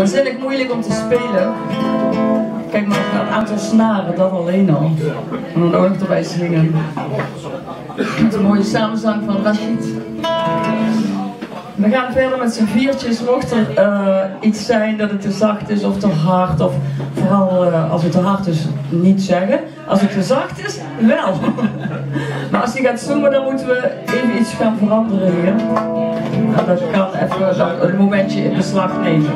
waanzinnig moeilijk om te spelen. Kijk maar het aantal snaren, dat alleen al. En dan ook erbij zingen. Met een mooie samenzang van Rashid. We gaan verder met z'n viertjes. Mocht er uh, iets zijn dat het te zacht is of te hard, of vooral uh, als het te hard is, niet zeggen. Als het te zacht is, wel. maar als je gaat zoomen, dan moeten we even iets gaan veranderen hier. Dat kan even een momentje in beslag nemen.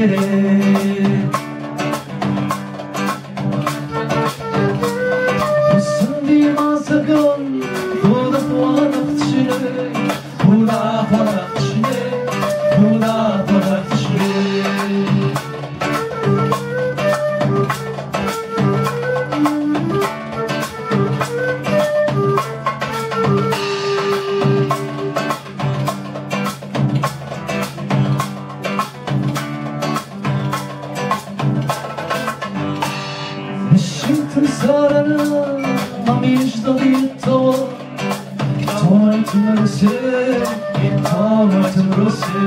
Yeah. kararı Mam isto dito Tortum rose Tortum rose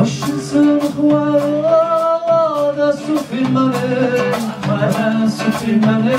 عشت سمخوا دست في المنه ودست في المنه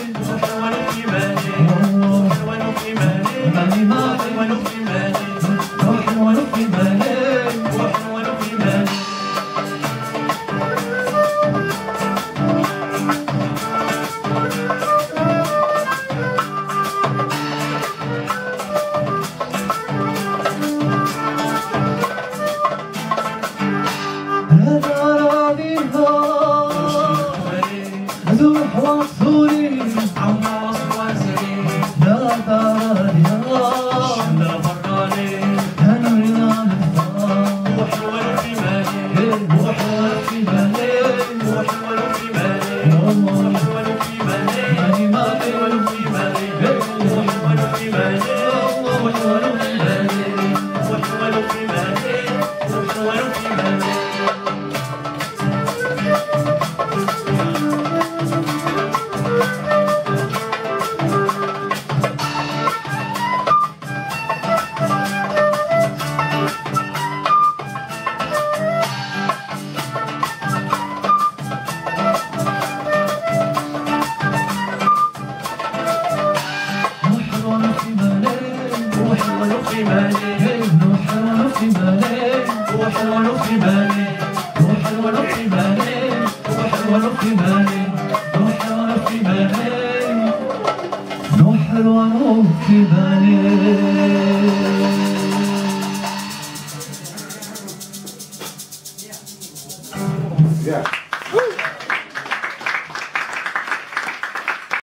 I'm not afraid of the dark. هو حلوة لطفي بالي هو حلوة لطفي بالي هو حلوة لطفي بالي هو حلوة لطفي بالي هو حلوة لطفي بالي